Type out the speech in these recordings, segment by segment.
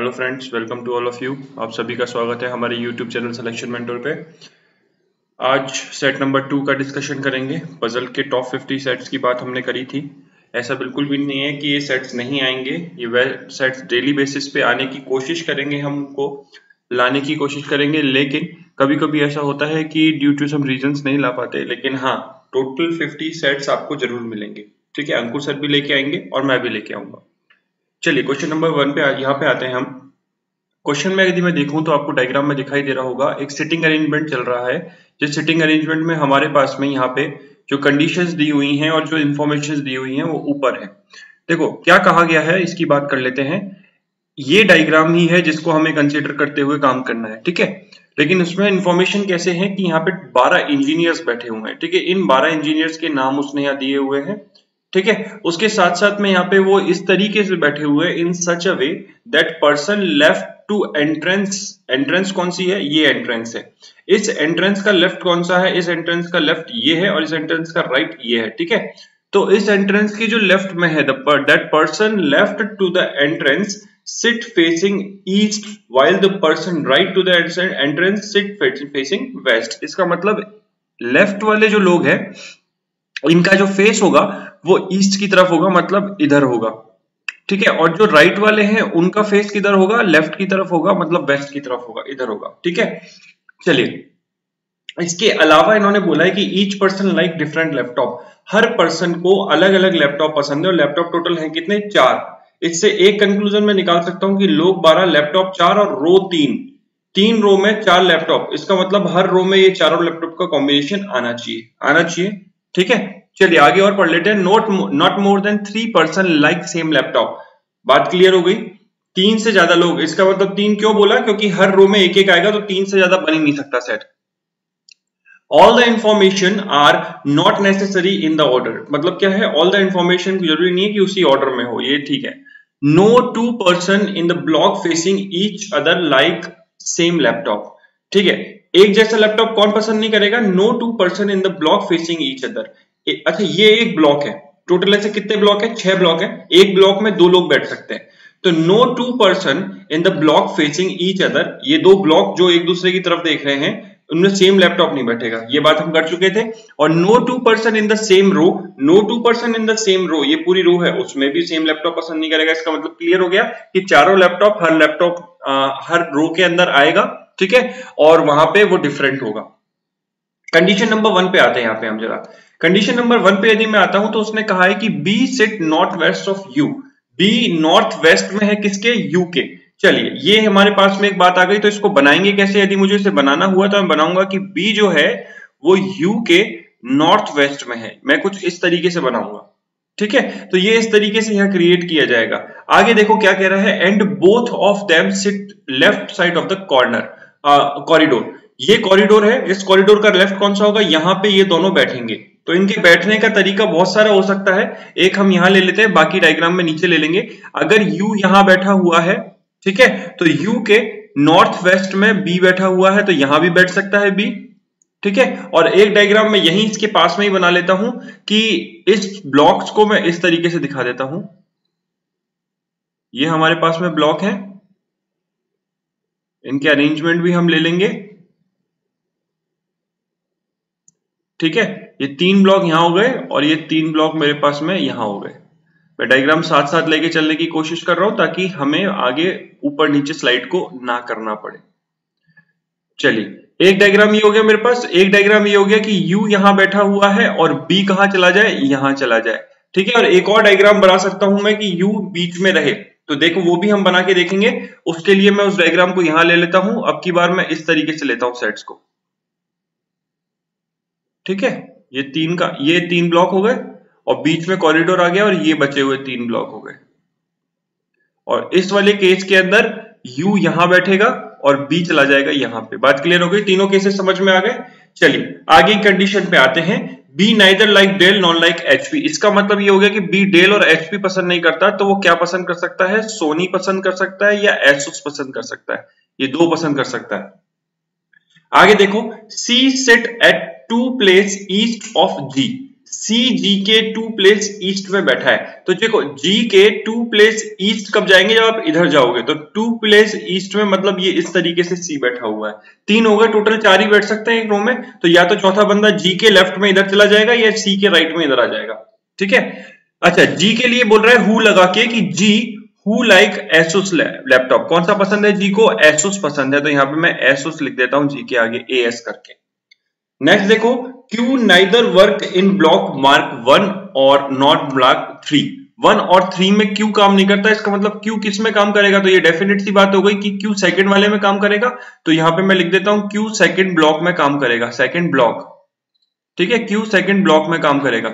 Hello friends welcome to all of you आप सभी का स्वागत है हमारे यूट्यूब चैनल सिलेक्शन मेंटोर पे। आज सेट नंबर टू का डिस्कशन करेंगे। पजल के टॉप 50 सेट्स की बात हमने करी थी। ऐसा बिल्कुल भी नहीं है कि ये सेट्स नहीं आएँगे। ये वे सेट्स डेली बेसिस पे आने की कोशिश करेंगे हम उनको, लाने की कोशिश करेंगे। लेकिन कभी कभी ऐसा होता है कि ड्यू टू सम रीजन नहीं ला पाते। लेकिन हाँ टोटल फिफ्टी सेट्स आपको ज़रूर मिलेंगे। ठीक है, अंकुर सर भी लेके आएँगे और मैं भी लेके आऊँगा। चलिए क्वेश्चन नंबर वन पे यहाँ पे आते हैं हम। क्वेश्चन में यदि मैं देखूँ तो आपको डायग्राम में दिखाई दे रहा होगा, एक सिटिंग अरेंजमेंट चल रहा है, जिस सिटिंग अरेंजमेंट में हमारे पास में यहाँ पे जो कंडीशंस दी हुई हैं और जो इन्फॉर्मेशन दी हुई हैं, वो ऊपर है। देखो, क्या कहा गया है, इसकी बात कर लेते हैं। ये डायग्राम ही है जिसको हमें कंसिडर करते हुए काम करना है, ठीक है? लेकिन उसमें इंफॉर्मेशन कैसे है कि यहाँ पे 12 इंजीनियर्स बैठे हुए हैं, ठीक है? इन 12 इंजीनियर्स के नाम उसने यहाँ दिए हुए हैं। ठीक है? उसके साथ साथ में यहाँ पे वो इस तरीके से बैठे हुए in such a way that person left to entrance entrance कौन सी है? ये एंट्रेंस है। इस एंट्रेंस का लेफ़्ट कौन सा है? इस एंट्रेंस का लेफ़्ट ये है और इस एंट्रेंस का राइट right ये है, ठीक है? तो इस एंट्रेंस की जो लेफ़्ट में है that person left to the entrance sit facing east while the person right to the entrance sit facing west इसका मतलब लेफ़्ट वाले जो लोग हैं, इनका जो फेस होगा वो ईस्ट की तरफ़ होगा मतलब इधर होगा। ठीक है? और जो राइट वाले हैं, उनका फेस किधर होगा? लेफ़्ट की तरफ़ होगा मतलब वेस्ट की तरफ़ होगा, इधर होगा। ठीक है? चलिए। इसके अलावा इन्होंने बोला है कि each person like different laptop हर पर्सन को अलग अलग लैपटॉप पसंद है, और लैपटॉप टोटल है कितने? चार। इससे एक कंक्लूजन में निकाल सकता हूँ कि लोग बारह लैपटॉप चार और रो तीन। तीन रो में चार लैपटॉप इसका मतलब हर रो में ये चारों लैपटॉप का कॉम्बिनेशन आना चाहिए। आना चाहिए। ठीक है? चलिए, आगे और पढ़ लेते हैं। Note not more than three person like same laptop बात क्लियर हो गई? तीन से ज़्यादा लोग। इसका मतलब तीन क्यों बोला? क्योंकि हर रो में एक एक आएगा तो तीन से ज़्यादा बन ही नहीं सकता set all the information are not necessary in the order मतलब क्या है? ऑल द इंफॉर्मेशन ज़रूरी नहीं है कि उसी ऑर्डर में हो। ये ठीक है। No two person in the block facing each other like same laptop ठीक है? एक जैसा लैपटॉप कौन पसंद नहीं करेगा? No two person in the block facing each other अच्छा ये एक ब्लॉक है। टोटल ऐसे कितने ब्लॉक है? छह ब्लॉक है। एक ब्लॉक में दो लोग बैठ सकते हैं। तो no two person in the block facing each other ये दो ब्लॉक जो एक दूसरे की तरफ़ देख रहे हैं, उनमें सेम लैपटॉप नहीं बैठेगा। ये बात हम कर चुके थे। और no two person in the same row no two person in the same row ये पूरी रो है। उसमें भी सेम लैपटॉप पसंद नहीं करेगा। इसका मतलब क्लियर हो गया कि चारों लैपटॉप हर लैपटॉप हर रो के अंदर आएगा, ठीक है? और वहाँ पे वो डिफरेंट होगा। कंडीशन नंबर वन पे आते हैं यहाँ पे हम जरा। कंडीशन नंबर वन पे यदि मैं आता हूँ तो उसने कहा है कि B sit north west of U B north west में है किसके? यू के। चलिए, ये हमारे पास में एक बात आ गई तो इसको बनाएँगे कैसे? यदि मुझे इसे बनाना हुआ तो मैं बनाऊँगा कि बी जो है, वो यू के नॉर्थ वेस्ट में है। मैं कुछ इस तरीके से बनाऊँगा। ठीक है? तो ये इस तरीके से यहाँ क्रिएट किया जाएगा। आगे देखो क्या कह रहा है and both of them sit left side of the corner corridor ये कॉरिडोर है, इस कॉरिडोर का लेफ़्ट कौन सा होगा? यहाँ पे ये दोनों बैठेंगे। तो इनके बैठने का तरीका बहुत सारा हो सकता है। एक हम यहाँ ले लेते हैं, बाकी डायग्राम में नीचे ले लेंगे। अगर यू यहाँ बैठा हुआ है, ठीक है तो यू के नॉर्थ वेस्ट में बी बैठा हुआ है तो यहाँ भी बैठ सकता है बी ठीक है? और एक डायग्राम में यही इसके पास में ही बना लेता हूँ कि इस ब्लॉक्स को मैं इस तरीके से दिखा देता हूँ। ये हमारे पास में ब्लॉक है। इनके अरेंजमेंट भी हम ले लेंगे। ठीक है? ये तीन ब्लॉक यहाँ हो गए और ये तीन ब्लॉक मेरे पास में यहाँ हो गए। मैं डायग्राम साथ साथ लेके चलने की कोशिश कर रहा हूँ ताकि हमें आगे ऊपर नीचे स्लाइड को ना करना पड़े। चलिए, एक डायग्राम ये हो गया मेरे पास, एक डायग्राम ये हो गया कि U यहाँ बैठा हुआ है और B कहा चला जाए? यहाँ चला जाए। ठीक है, और एक और डायग्राम बना सकता हूँ मैं कि U बीच में रहे। तो देखो, वो भी हम बना के देखेंगे। उसके लिए मैं उस डायग्राम को यहाँ ले लेता हूँ। अब की बार मैं इस तरीके से लेता हूँ सेट्स को। ठीक है? ये तीन का, ये तीन ब्लॉक हो गए, और बीच में कॉरिडोर आ गया और ये बचे हुए तीन ब्लॉक हो गए। और इस वाले केस के अंदर U यहाँ बैठेगा और B चला जाएगा यहाँ पे। बात क्लियर हो गई? तीनों केसेस समझ में आ गए? चलिए, आगे कंडीशन पे आते हैं। B neither like Dell nor like HP इसका मतलब ये हो गया कि बी डेल और एचपी पसंद नहीं करता तो वो क्या पसंद कर सकता है? सोनी पसंद कर सकता है या एसोस पसंद कर सकता है? ये दो पसंद कर सकता है। आगे देखो C set at two place east of G C G के टू प्लेस ईस्ट में बैठा है। तो देखो जी के टू प्लेस ईस्ट कब जाएँगे? जब आप इधर जाओगे तो टू प्लेस ईस्ट में मतलब ये इस तरीके से सी बैठा हुआ है। तीन हो गए टोटल चार ही बैठ सकते हैं एक रो में। तो या तो चौथा बंदा जी के लेफ़्ट में इधर चला जाएगा, या सी के राइट में इधर आ जाएगा। ठीक है? अच्छा जी के लिए बोल रहा है हु लगा के कि G who like Asus laptop कौन सा पसंद है जी को? एसोस पसंद है। तो यहाँ पे मैं एसोस लिख देता हूँ जी के आगे ए एस करके। नेक्स्ट देखो Q neither work in block mark one और नॉट ब्लॉक थ्री वन और थ्री में क्यू काम नहीं करता, इसका मतलब क्यू किसमें काम करेगा? तो ये डेफिनेट सी बात हो गई कि क्यू सेकंड वाले में काम करेगा तो यहाँ पे मैं लिख देता हूँ क्यू सेकंड ब्लॉक में काम करेगा सेकंड ब्लॉक ठीक है? क्यू सेकंड ब्लॉक में काम करेगा।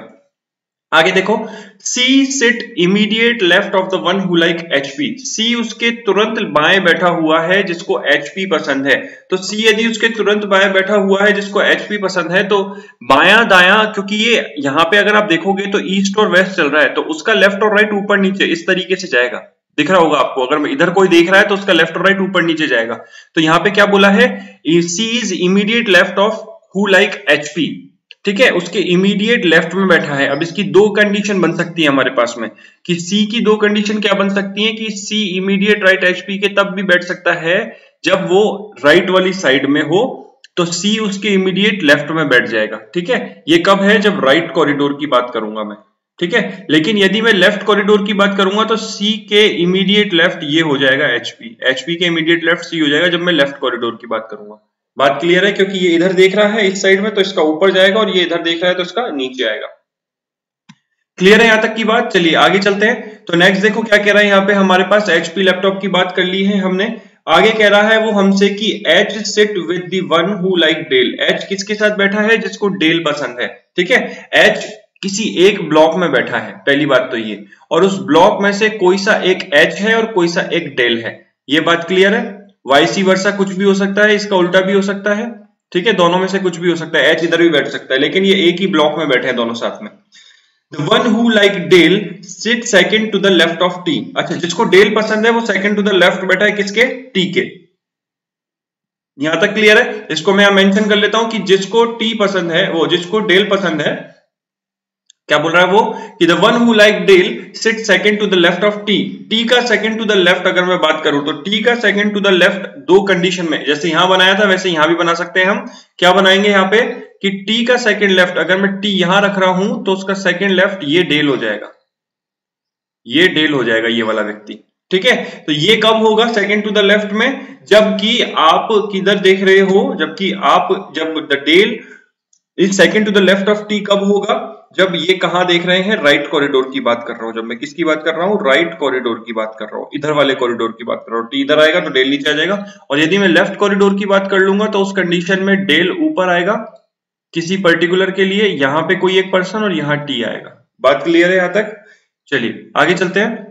आगे देखो C sit immediate left of the one who like HP C उसके तुरंत बाएँ बैठा हुआ है जिसको एचपी पसंद है। तो सी यदि उसके तुरंत बाएँ बैठा हुआ है जिसको एचपी पसंद है तो बाया दाया, क्योंकि ये यहाँ पे अगर आप देखोगे तो ईस्ट और वेस्ट चल रहा है तो उसका लेफ़्ट और राइट ऊपर नीचे इस तरीके से जाएगा। दिख रहा होगा आपको, अगर इधर कोई देख रहा है तो उसका लेफ़्ट और राइट ऊपर नीचे जाएगा। तो यहाँ पे क्या बोला है? C is immediate left of who like HP ठीक है, उसके इमीडिएट लेफ़्ट में बैठा है। अब इसकी दो कंडीशन बन सकती है हमारे पास में। कि सी की दो कंडीशन क्या बन सकती है? कि सी इमीडिएट राइट एचपी के तब भी बैठ सकता है, जब वो राइट right वाली साइड में हो तो सी उसके इमीडिएट लेफ़्ट में बैठ जाएगा। ठीक है? ये कब है? जब राइट right कॉरिडोर की बात करूँगा मैं। ठीक है? लेकिन यदि मैं लेफ़्ट कॉरिडोर की बात करूँगा तो सी के इमीडिएट लेफ़्ट ये हो जाएगा एचपी एचपी के इमीडिएट लेफ़्ट सी हो जाएगा, जब मैं लेफ़्ट कॉरिडोर की बात करूँगा। बात क्लियर है? क्योंकि ये इधर देख रहा है इस साइड में तो इसका ऊपर जाएगा और ये इधर देख रहा है तो इसका नीचे आएगा। क्लियर है यहाँ तक की बात? चलिए आगे चलते हैं। तो नेक्स्ट देखो क्या कह रहा है यहाँ पे। हमारे पास एचपी लैपटॉप की बात कर ली है हमने। आगे कह रहा है वो हमसे कि H sit with the one who like Dell H किसके साथ बैठा है? जिसको डेल पसंद है। ठीक है? एच किसी एक ब्लॉक में बैठा है। पहली बात तो ये। और उस ब्लॉक में से कोई सा एक एच है और कोई सा एक डेल है। ये बात क्लियर है? वाईसी वर्षा कुछ भी हो सकता है, इसका उल्टा भी हो सकता है, ठीक है? दोनों में से कुछ भी हो सकता है एच इधर भी बैठ सकता है, लेकिन ये एक ही ब्लॉक में बैठे हैं दोनों साथ में। One who like Dell sit second to the left of T अच्छा जिसको डेल पसंद है, वो सेकंड टू द लेफ़्ट बैठा है किसके? टी के। यहाँ तक क्लियर है? इसको मैं मेंशन कर लेता हूँ कि जिसको टी पसंद है, वो जिसको डेल पसंद है क्या बोल रहा है वो? कि the one who like Dell sit second to the left of T T का सेकंड टू द लेफ़्ट अगर मैं बात करूँ तो टी का सेकंड टू द लेफ़्ट दो कंडीशन में, जैसे यहाँ बनाया था, वैसे यहाँ भी बना सकते हैं हम। क्या बनाएँगे यहाँ पे? कि टी का सेकंड लेफ़्ट अगर मैं टी यहाँ रख रहा हूँ तो उसका सेकंड लेफ़्ट ये डेल हो जाएगा। ये डेल हो जाएगा, ये वाला व्यक्ति। ठीक है? तो ये कब होगा सेकंड टू द लेफ़्ट में? जबकि आप किधर देख रहे हो जबकि आप, जब the Dell is second to the left of T कब होगा? जब ये कहा देख रहे हैं? राइट कॉरिडोर की बात कर रहा हूँ। जब मैं किसकी बात कर रहा हूँ? राइट कॉरिडोर की बात कर रहा हूँ। इधर वाले कॉरिडोर की बात कर रहा हूँ। टी इधर आएगा तो डेल नीचे आ जाएगा। और यदि मैं लेफ़्ट कॉरिडोर की बात कर लूँगा तो उस कंडीशन में डेल ऊपर आएगा किसी पर्टिकुलर के लिए। यहाँ पे कोई एक पर्सन और यहाँ टी आएगा। बात क्लियर है यहाँ तक? चलिए, आगे चलते हैं।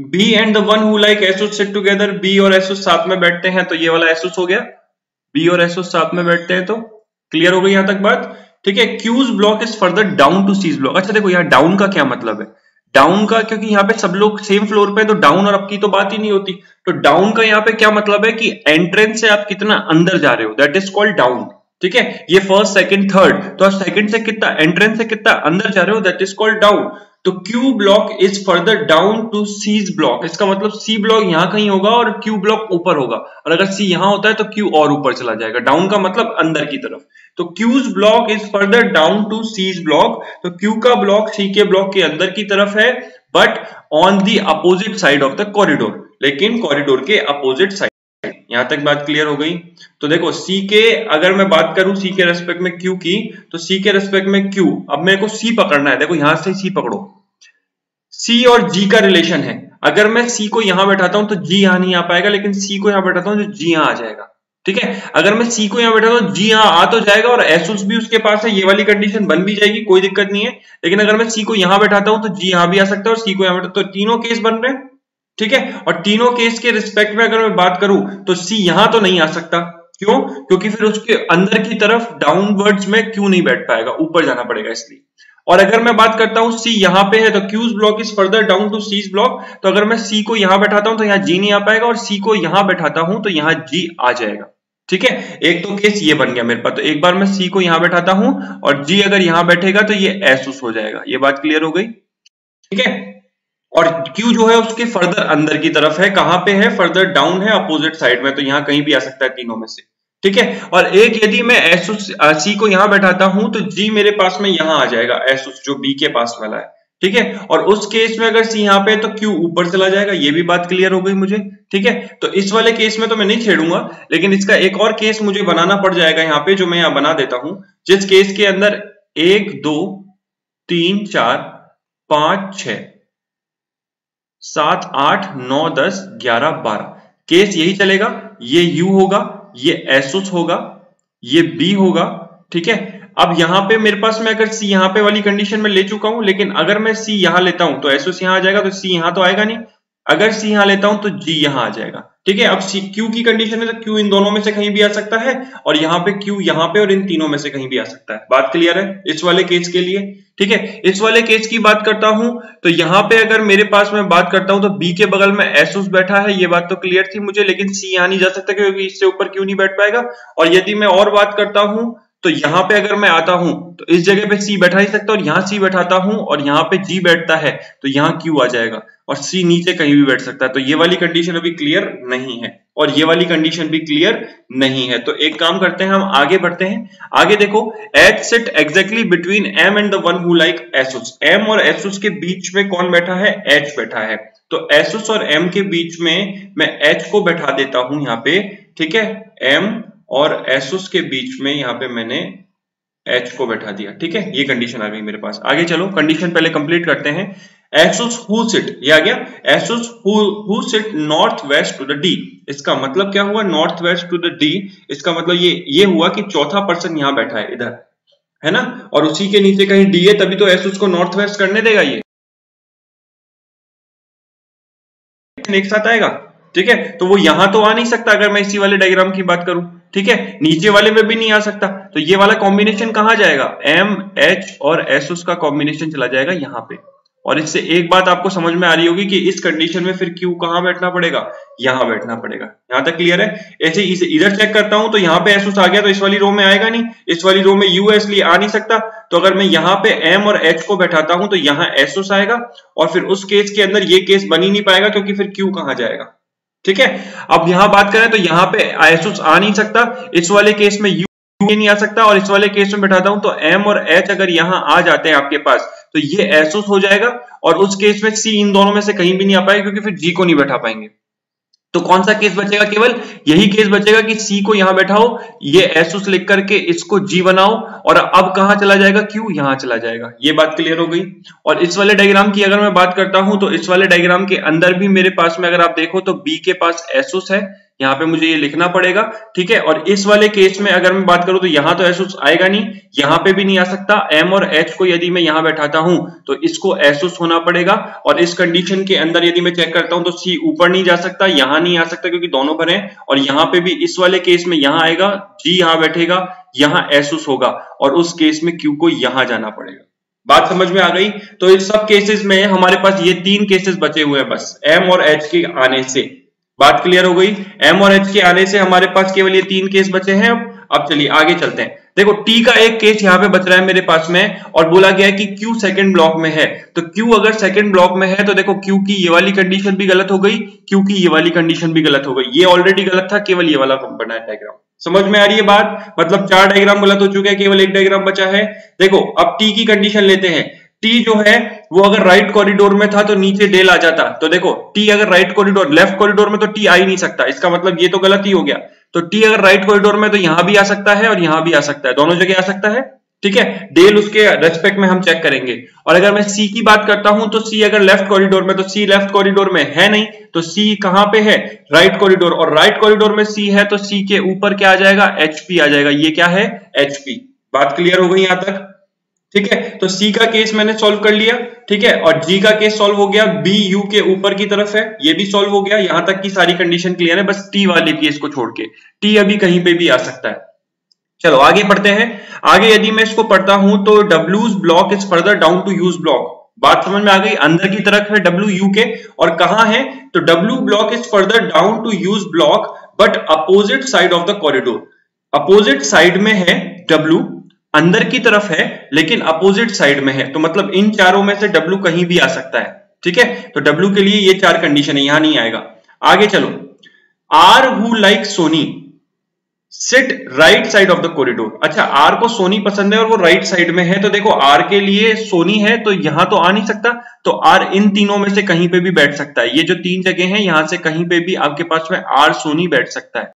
B and the one who like Asus sit together B और एसोस साथ में बैठते हैं तो ये वाला एसोस हो गया। बी और एसोस साथ में बैठते हैं तो क्लियर हो गई यहाँ तक बात। ठीक है Q's block is further down to C's block अच्छा देखो, यहाँ डाउन का क्या मतलब है? डाउन का, क्योंकि यहाँ पे सब लोग सेम फ्लोर पे तो डाउन और अप की तो बात ही नहीं होती। तो डाउन का यहाँ पे क्या मतलब है कि एंट्रेंस से आप कितना अंदर जा रहे हो? दैट इज़ कॉल्ड डाउन ठीक है? ये फ़र्स्ट सेकंड थर्ड तो आप सेकंड से कितना एंट्रेंस से कितना अंदर जा रहे हो? दैट इज़ कॉल्ड डाउन तो Q block is further down to C's block इसका मतलब सी ब्लॉक यहाँ कहीं होगा और क्यू ब्लॉक ऊपर होगा। और अगर सी यहाँ होता है तो क्यू और ऊपर चला जाएगा। डाउन का मतलब अंदर की तरफ़। तो Q's block is further down to C's block तो क्यू का ब्लॉक सी के ब्लॉक के अंदर की तरफ़ है but on the opposite side of the corridor लेकिन कॉरिडोर के अपोजिट साइड यहाँ तक बात क्लियर हो गई। तो देखो सी के अगर मैं बात करूँ सी के रेस्पेक्ट में क्यू की तो सी के रेस्पेक्ट में क्यू अब मेरे को सी पकड़ना है। देखो, यहाँ से सी पकड़ो। सी और जी का रिलेशन है। अगर मैं सी को यहाँ बैठाता हूँ तो जी यहाँ नहीं आ पाएगा, लेकिन सी को यहाँ बैठाता हूँ तो जी यहाँ आ जाएगा। ठीक है? अगर मैं सी को यहाँ बैठा तो जी यहाँ आ तो जाएगा, और एसोस भी उसके पास है, ये वाली कंडीशन बन भी जाएगी, कोई दिक्कत नहीं है। लेकिन अगर मैं सी को यहाँ बैठाता हूँ तो जी यहाँ भी आ सकता है, और सी को यहाँ बैठा तो तीनों केस बन रहे हैं। ठीक है? और तीनों केस के रिस्पेक्ट में अगर मैं बात करूँ तो सी यहाँ तो नहीं आ सकता। क्यों? क्योंकि फिर उसके अंदर की तरफ़ डाउनवर्ड्स में क्यों नहीं बैठ पाएगा? ऊपर जाना पड़ेगा इसलिए। और अगर मैं बात करता हूँ सी यहाँ पे है तो Q's block is further down to C's block तो अगर मैं सी को यहाँ बैठाता हूँ तो यहाँ जी नहीं आ पाएगा, और सी को यहाँ बैठाता हूँ तो यहाँ जी आ जाएगा। ठीक है? एक तो केस ये बन गया मेरे पास। तो एक बार मैं सी को यहाँ बैठाता हूँ, और जी अगर यहाँ बैठेगा तो ये एसुस हो जाएगा। ये बात क्लियर हो गई? ठीक है? और Q जो है उसके फर्दर अंदर की तरफ़ है, कहाँ पे है? फर्दर डाउन है अपोजिट साइड में तो यहाँ कहीं भी आ सकता है तीनों में से। ठीक है? और एक यदि मैं एस सी को यहाँ बैठाता हूँ तो जी मेरे पास में यहाँ आ जाएगा एस जो बी के पास वाला है। ठीक है? और उस केस में अगर सी यहाँ पे तो क्यू ऊपर चला जाएगा, ये भी बात क्लियर हो गई मुझे। ठीक है? तो इस वाले केस में तो मैं नहीं छेड़ूँगा, लेकिन इसका एक और केस मुझे बनाना पड़ जाएगा यहाँ पे, जो मैं यहाँ बना देता हूँ। जिस केस के अंदर एक, दो, तीन, चार, पाँच छ सात, आठ, नौ, दस, ग्यारह, बारह। केस यही चलेगा, ये यू होगा, ये एसुस होगा, ये बी होगा, ठीक है? अब यहाँ पे मेरे पास मैं अगर सी यहाँ पे वाली कंडीशन में ले चुका हूँ, लेकिन अगर मैं सी यहाँ लेता हूँ तो एसोस यहाँ आ जाएगा तो सी यहाँ तो आएगा नहीं। अगर सी यहाँ लेता हूँ तो जी यहाँ आ जाएगा। ठीक है, अब सी क्यू की कंडीशन है तो क्यू इन दोनों में से कहीं भी आ सकता है और यहाँ पे क्यू यहाँ पे और इन तीनों में से कहीं भी आ सकता है। बात क्लियर है इस वाले केस के लिए? ठीक है, इस वाले केस की बात करता हूँ तो यहाँ पे अगर मेरे पास मैं बात करता हूँ तो बी के बगल में एसूस बैठा है, ये बात तो क्लियर थी मुझे, लेकिन सी यहाँ नहीं जा सकता क्योंकि इससे ऊपर क्यू नहीं बैठ पाएगा। और यदि मैं और बात करता हूँ तो यहाँ पे अगर मैं आता हूँ तो इस जगह पे सी बैठा ही सकता और यहाँ सी बैठाता हूँ और यहाँ पे जी बैठता है तो यहाँ क्यू आ जाएगा और सी नीचे कहीं भी बैठ सकता है। तो ये वाली कंडीशन अभी क्लियर नहीं है और ये वाली कंडीशन भी क्लियर नहीं है। तो एक काम करते हैं, हम आगे बढ़ते हैं। आगे देखो H sit exactly between M and one who like Asus M और एसुस के बीच में कौन बैठा है? एच बैठा है। तो एसुस और एम के बीच में मैं एच को बैठा देता हूँ यहाँ पे, ठीक है? एम और एसुस के बीच में यहाँ पे मैंने एच को बैठा दिया। ठीक है? ये कंडीशन आ गई मेरे पास। आगे चलो। कंडीशन पहले कंप्लीट करते हैं। एसुस हु सिट ये आ गया। Asus who sit north west to the D इसका मतलब क्या हुआ? North west to the D इसका मतलब ये ये हुआ कि चौथा पर्सन यहाँ बैठा है, इधर। है ना? और उसी के नीचे कहीं डी है, तभी तो एसुस को नॉर्थ वेस्ट करने देगा ये। एक साथ आएगा। ठीक है? तो वो यहाँ तो आ नहीं सकता अगर मैं इसी वाले डायग्राम की बात करूँ, ठीक है? नीचे वाले में भी नहीं आ सकता। तो ये वाला कॉम्बिनेशन कहाँ जाएगा? एम एच और एस उसका कॉम्बिनेशन चला जाएगा यहाँ पे। और इससे एक बात आपको समझ में आ रही होगी कि इस कंडीशन में फिर क्यू कहाँ बैठना पड़ेगा? यहाँ बैठना पड़ेगा। यहाँ तक क्लियर है? ऐसे इसे इधर चेक करता हूँ तो यहाँ पे एसोस आ गया तो इस वाली रो में आएगा नहीं। इस वाली रो में यू इसलिए आ नहीं सकता। तो अगर मैं यहाँ पे एम और एच को बैठाता हूँ तो यहाँ एसोस आएगा और फिर उस केस के अंदर ये केस बन नहीं पाएगा क्योंकि फिर क्यू कहाँ जाएगा? ठीक है? अब यहाँ बात करें तो यहाँ पे एसोस आ नहीं सकता। इस वाले केस में यू नहीं आ सकता और इस वाले केस में बैठाता हूँ तो एम और एच अगर यहाँ आ जाते हैं आपके पास तो ये एसोस हो जाएगा और उस केस में सी इन दोनों में से कहीं भी नहीं आ पाएगा क्योंकि फिर जी को नहीं बैठा पाएँगे। तो कौन सा केस बचेगा? केवल यही केस बचेगा कि सी को यहाँ बैठाओ, ये एसुस लिख करके इसको जी बनाओ, और अब कहाँ चला जाएगा? क्यू यहाँ चला जाएगा। ये बात क्लियर हो गई। और इस वाले डायग्राम की अगर मैं बात करता हूँ तो इस वाले डायग्राम के अंदर भी मेरे पास में अगर आप देखो तो बी के पास एसुस है। यहाँ पे मुझे ये लिखना पड़ेगा, ठीक है? और इस वाले केस में अगर मैं बात करूँ तो यहाँ तो एसोस आएगा नहीं, यहाँ पे भी नहीं आ सकता। एम और एच को यदि मैं यहाँ बैठाता हूँ तो इसको एसोस होना पड़ेगा। और इस कंडीशन के अंदर यदि मैं चेक करता हूँ तो सी ऊपर नहीं जा सकता, यहाँ नहीं आ सकता, क्योंकि दोनों है। और यहाँ पे भी इस वाले केस में यहाँ आएगा जी यहाँ बैठेगा, यहाँ एसोस होगा। और उस केस में क्यू को यहाँ जाना पड़ेगा। बात समझ में आ गई? तो इस सब केसेस में हमारे पास ये तीन केसेस बचे हुए हैं बस एम और एच के आने से। बात क्लियर हो गई? एम और एच के आने से हमारे पास केवल ये तीन केस बचे हैं। अब चलिए आगे चलते हैं। देखो टी का एक केस यहाँ पे बच रहा है मेरे पास में और बोला गया है कि क्यू सेकंड ब्लॉक में है। तो क्यू अगर सेकंड ब्लॉक में है तो देखो क्यू की ये वाली कंडीशन भी गलत हो गई क्यू की ये वाली कंडीशन भी गलत हो गई। ये ऑलरेडी गलत था, केवल ये वाला बना है डायग्राम समझ में आ रही है बात? मतलब चार डायग्राम गलत हो चुके हैं, केवल एक डायग्राम बचा है। देखो, अब टी की कंडीशन लेते हैं। टी जो है, वो अगर राइट कॉरिडोर में था तो नीचे डेल आ जाता। तो देखो टी अगर राइट कॉरिडोर लेफ़्ट कॉरिडोर में तो टी आ ही नहीं सकता। इसका मतलब ये तो गलत ही हो गया। तो टी अगर राइट कॉरिडोर में तो यहाँ भी आ सकता है और यहाँ भी आ सकता है। दोनों जगह आ सकता है, ठीक है? डेल उसके रेस्पेक्ट में हम चेक करेंगे। और अगर मैं सी की बात करता हूँ तो सी अगर लेफ़्ट कॉरिडोर में तो सी लेफ़्ट कॉरिडोर में है नहीं। तो सी कहाँ पे है? राइट कॉरिडोर और राइट कॉरिडोर में सी है तो सी के ऊपर क्या आ जाएगा? एचपी आ जाएगा। ये क्या है? एचपी बात क्लियर हो गई यहाँ तक? ठीक है? तो सी का केस मैंने सॉल्व कर लिया, ठीक है? और जी का केस सॉल्व हो गया बी यू के ऊपर की तरफ़ है, ये भी सॉल्व हो गया। यहाँ तक की सारी कंडीशन क्लियर है, बस टी वाले केस को छोड़ के। टी अभी कहीं पे भी आ सकता है। चलो, आगे पढ़ते हैं। आगे यदि मैं इसको पढ़ता हूँ तो डब्ल्यूज block is further down to U's block बात समझ में आ गई? अंदर की तरफ़ है डब्ल्यू यू के। और कहा है? तो W block is further down to U's block but opposite side of the corridor opposite side में है डब्ल्यू अंदर की तरफ़ है, लेकिन अपोजिट साइड में है। तो मतलब इन चारों में से डब्ल्यू कहीं भी आ सकता है। ठीक है? तो डब्ल्यू के लिए ये चार कंडीशन है, यहाँ नहीं आएगा। आगे चलो। R who like Sony sit right side of the corridor अच्छा आर को सोनी पसंद है और वो राइट right साइड में है तो देखो आर के लिए सोनी है तो यहाँ तो आ नहीं सकता। तो आर इन तीनों में से कहीं पे भी बैठ सकता है। ये जो तीन जगह हैं, यहाँ से कहीं पे भी आपके पास में आर सोनी बैठ सकता है।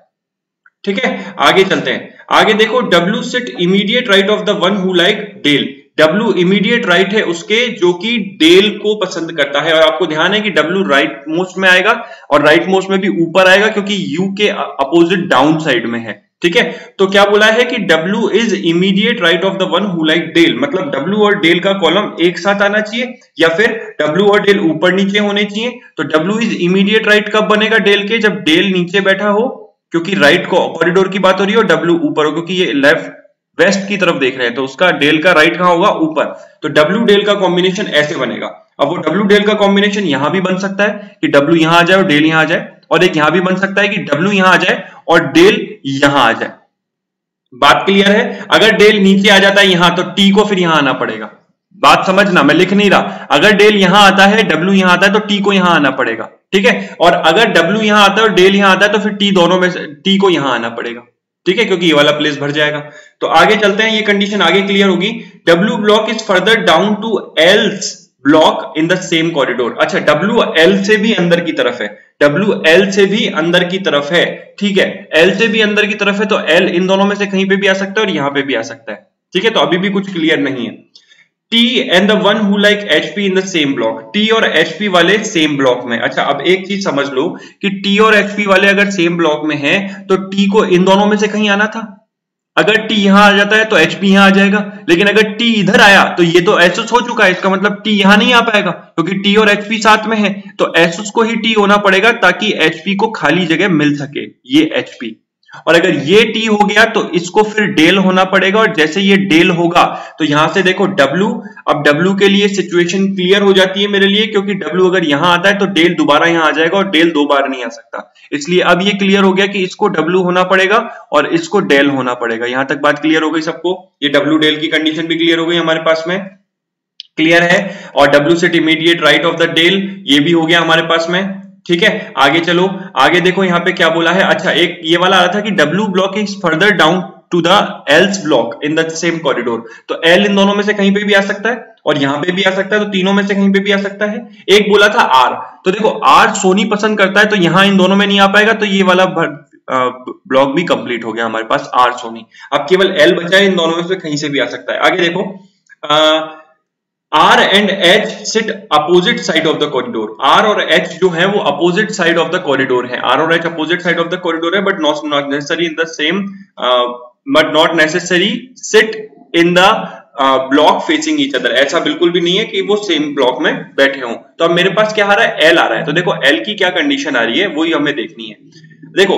ठीक है? आगे चलते हैं। आगे देखो W sit immediate right of the one who like Dell W immediate right है उसके, जो कि डेल को पसंद करता है। और आपको ध्यान है कि डब्ल्यू राइट मोस्ट में आएगा और राइट मोस्ट में भी ऊपर आएगा क्योंकि यू के अपोजिट डाउन साइड में है। ठीक है? तो क्या बोला है कि W is immediate right of the one who like Dell मतलब डब्ल्यू और डेल का कॉलम एक साथ आना चाहिए या फिर डब्ल्यू और डेल ऊपर नीचे होने चाहिए? तो डब्ल्यू इज़ इमीडिएट राइट कब बनेगा डेल के? जब डेल नीचे बैठा हो क्योंकि राइट को कॉरिडोर की बात हो रही है और डब्ल्यू ऊपर हो, क्योंकि ये लेफ़्ट वेस्ट की तरफ़ देख रहे हैं तो उसका डेल का राइट कहाँ होगा? ऊपर। तो डब्ल्यू डेल का कॉम्बिनेशन ऐसे बनेगा। अब वो डब्ल्यू डेल का कॉम्बिनेशन यहाँ भी बन सकता है कि डब्ल्यू यहाँ आ जाए और डेल यहाँ आ जाए, और एक यहाँ भी बन सकता है कि डब्ल्यू यहाँ आ जाए और डेल यहाँ आ जाए। बात क्लियर है? अगर डेल नीचे आ जाता है यहाँ तो टी को फिर यहाँ आना पड़ेगा। बात समझना, मैं लिख नहीं रहा। अगर डेल यहाँ आता है डब्ल्यू यहाँ आता है तो टी को यहाँ आना पड़ेगा, ठीक है? और अगर डब्ल्यू यहाँ आता है और डेल यहाँ आता है तो फिर टी दोनों में टी को यहाँ आना पड़ेगा, ठीक है? क्योंकि ये वाला प्लेस भर जाएगा। तो आगे चलते हैं, ये कंडीशन आगे क्लियर होगी। W block is further down to L's block in the same corridor अच्छा डब्ल्यू एल से भी अंदर की तरफ़ है। डब्ल्यू एल से भी अंदर की तरफ़ है, ठीक है? एल से भी अंदर की तरफ़ है तो एल इन दोनों में से कहीं पे भी आ सकता है और यहाँ पे भी आ सकता है, ठीक है? तो अभी भी कुछ क्लियर नहीं है। T and the one who like HP in the same block T और एचपी वाले सेम ब्लॉक में। अच्छा अब एक चीज़ समझ लो कि टी और एचपी वाले अगर सेम ब्लॉक में है तो टी को इन दोनों में से कहीं आना था? अगर टी यहाँ आ जाता है तो एचपी यहाँ आ जाएगा। लेकिन अगर टी इधर आया तो ये तो एसोस हो चुका है। इसका मतलब टी यहाँ नहीं आ पाएगा, क्योंकि टी और एचपी साथ में है। तो एसोस को ही टी होना पड़ेगा ताकि एचपी को खाली जगह मिल सके, ये एचपी और अगर ये टी हो गया तो इसको फिर डेल होना पड़ेगा और जैसे ये डेल होगा तो यहाँ से देखो डब्ल्यू अब डब्ल्यू के लिए सिचुएशन क्लियर हो जाती है मेरे लिए, क्योंकि डब्ल्यू अगर यहाँ आता है तो डेल दोबारा यहाँ आ जाएगा और डेल दो बार नहीं आ सकता। इसलिए अब ये क्लियर हो गया कि इसको डब्ल्यू होना पड़ेगा और इसको डेल होना पड़ेगा। यहाँ तक बात क्लियर हो गई सबको? ये डब्ल्यू डेल की कंडीशन भी क्लियर हो गई हमारे पास में। क्लियर है? और W set immediate right of the Dell, ये भी हो गया हमारे पास में। ठीक है आगे चलो। आगे देखो यहाँ पे क्या बोला है। अच्छा एक ये वाला आ रहा था कि W block is further down to the L's block in the same corridor तो एल इन दोनों में से कहीं पे भी आ सकता है और यहाँ पे भी आ सकता है तो तीनों में से कहीं पे भी आ सकता है। एक बोला था आर तो देखो आर सोनी पसंद करता है तो यहाँ इन दोनों में नहीं आ पाएगा तो ये वाला ब्लॉक भी कंप्लीट हो गया हमारे पास आर सोनी। अब केवल एल बचा है इन दोनों में से कहीं से भी आ सकता है। आगे देखो आ, R and H sit opposite side of the corridor R और एच जो है वो opposite side of the corridor है. आर और H opposite side of the corridor है but not not necessary in the same but not necessary sit in the block facing each other ऐसा बिल्कुल भी नहीं है कि वो सेम ब्लॉक में बैठे हों। तो अब मेरे पास क्या आ रहा है? एल आ रहा है। तो देखो एल की क्या कंडीशन आ रही है, वही हमें देखनी है। देखो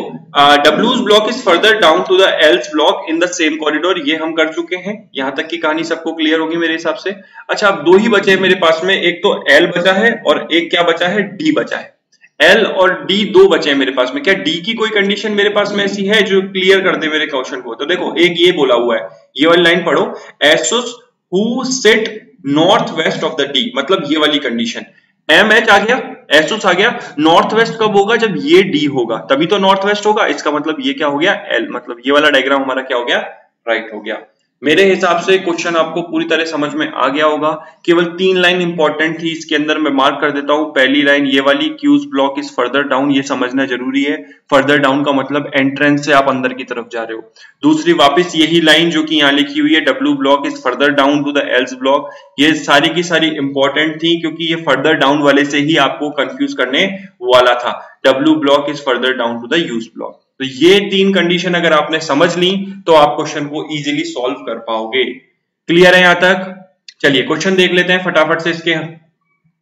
डब्ल्यूज block is further down to the L's block in the same corridor ये हम कर चुके हैं। यहाँ तक की कहानी सबको क्लियर होगी मेरे हिसाब से। अच्छा अब दो ही बचे हैं मेरे पास में। एक तो एल बचा है और एक क्या बचा है? डी बचा है। एल और डी दो बचे हैं मेरे पास में। क्या डी की कोई कंडीशन मेरे पास में ऐसी है जो क्लियर कर दे मेरे क्वेश्चन को? तो देखो, एक ये बोला हुआ है। ये वाली लाइन पढ़ो। Asus who set north west of the D मतलब ये वाली कंडीशन एम एच आ गया एसोस आ गया। नॉर्थ वेस्ट कब होगा? जब ये डी होगा। तभी तो नॉर्थ वेस्ट होगा। इसका मतलब ये क्या हो गया? एल मतलब ये वाला डायग्राम हमारा क्या हो गया? राइट हो गया। मेरे हिसाब से क्वेश्चन आपको पूरी तरह समझ में आ गया होगा। केवल तीन लाइन इंपॉर्टेंट थी, इसके अंदर मैं मार्क कर देता हूँ। पहली लाइन ये वाली Q's block is further down ये समझना ज़रूरी है। फर्दर डाउन का मतलब एंट्रेंस से आप अंदर की तरफ़ जा रहे हो। दूसरी, वापस यही लाइन जो कि यहाँ लिखी हुई है W block is further down to the L's block ये सारी की सारी इंपॉर्टेंट थी, क्योंकि ये फर्दर डाउन वाले से ही आपको कंफ्यूज करने वाला था। W block is further down to the U's block तो ये तीन कंडीशन अगर आपने समझ ली तो आप क्वेश्चन को इजीली सॉल्व कर पाओगे। क्लियर है यहाँ तक? चलिए क्वेश्चन देख लेते हैं फटाफट से इसके।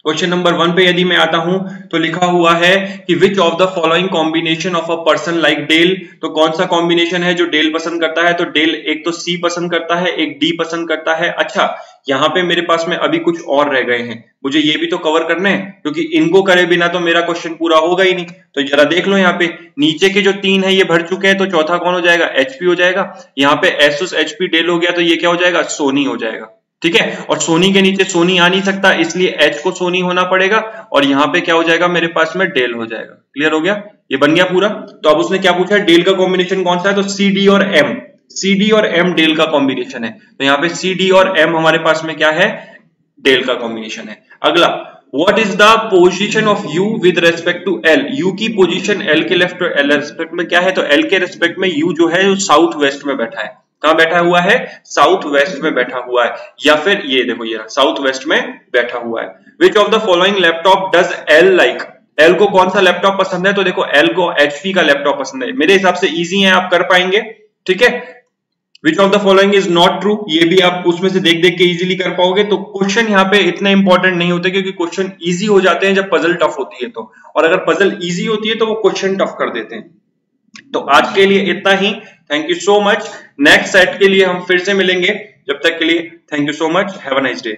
क्वेश्चन नंबर वन पे यदि मैं आता हूँ तो लिखा हुआ है कि which of the following combination of a person like Dell तो कौन सा कॉम्बिनेशन है जो डेल पसंद करता है? तो डेल एक तो सी पसंद करता है, एक डी पसंद करता है। अच्छा यहाँ पे मेरे पास में अभी कुछ और रह गए हैं। मुझे ये भी तो कवर करने हैं, क्योंकि इनको करे बिना तो मेरा क्वेश्चन पूरा होगा ही नहीं। तो जरा देख लो यहाँ पे, नीचे के जो तीन है, ये भर चुके हैं तो चौथा कौन हो जाएगा? एचपी हो जाएगा। यहाँ पे एसुस एचपी डेल हो गया तो ये क्या हो जाएगा? सोनी हो जाएगा। ठीक है? और सोनी के नीचे सोनी आ नहीं सकता, इसलिए एच को सोनी होना पड़ेगा, और यहाँ पे क्या हो जाएगा? मेरे पास में डेल हो जाएगा। क्लियर हो गया? ये बन गया पूरा। तो अब उसने क्या पूछा है? डेल का कॉम्बिनेशन कौन सा है? तो सी डी और एम सी डी और एम डेल का कॉम्बिनेशन है। तो यहाँ पे सी डी और एम हमारे पास में क्या है? डेल का कॉम्बिनेशन है। अगला what is the position of U with respect to L U की पोजीशन एल के लेफ़्ट एल रेस्पेक्ट में क्या है? तो एल के रेस्पेक्ट में यू जो है साउथ वेस्ट में बैठा है। कहा बैठा हुआ है? साउथ वेस्ट में बैठा हुआ है। या फिर ये देखो, ये साउथ वेस्ट में बैठा हुआ है। Which of the following laptop does L like L को कौन सा लैपटॉप पसंद है? तो देखो एल को एचपी का लैपटॉप पसंद है। मेरे हिसाब से इजी है, आप कर पाएँगे। ठीक है? Which of the following is not true ये भी आप उसमें से देख देख के इजीली कर पाओगे। तो क्वेश्चन यहाँ पे इतने इंपॉर्टेंट नहीं होते क्योंकि क्वेश्चन ईजी हो जाते हैं जब पजल टफ होती है तो। और अगर पजल ईजी होती है तो वो क्वेश्चन टफ कर देते हैं। तो आज के लिए इतना ही। Thank you so much next set के लिए हम फिर से मिलेंगे। जब तक के लिए thank you so much have a nice day